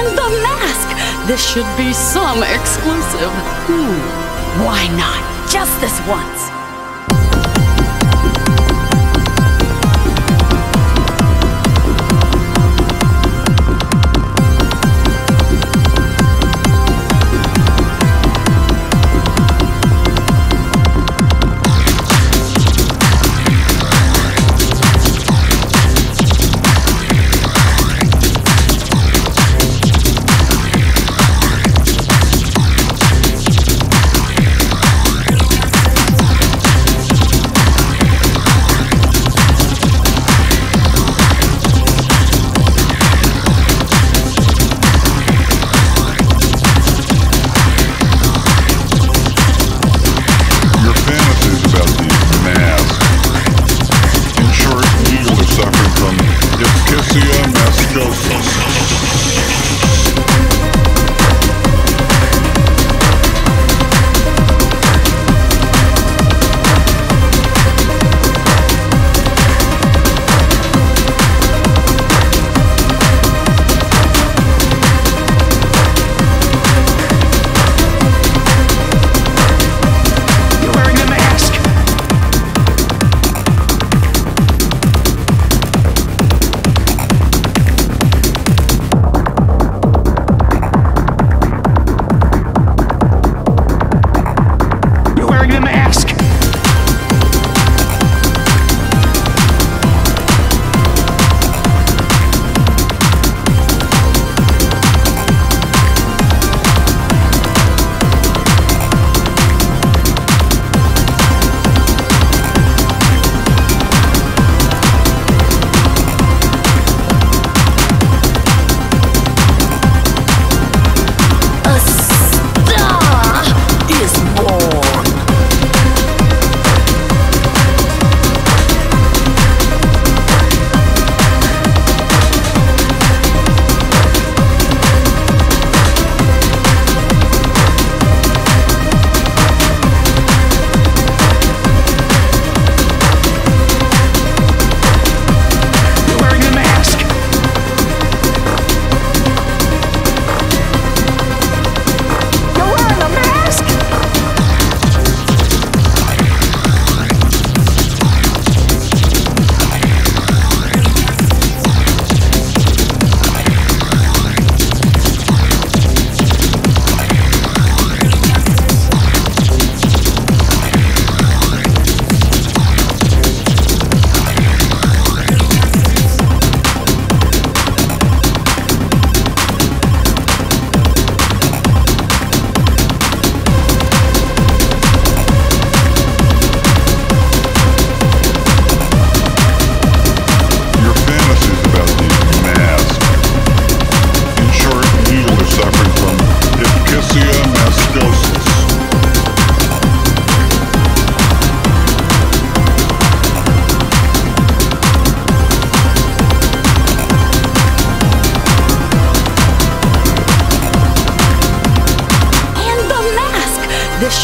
And the mask! This should be some exclusive. Hmm, why not? Just this once.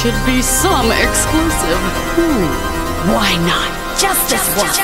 Should be some exclusive. Hmm, why not? Just this once.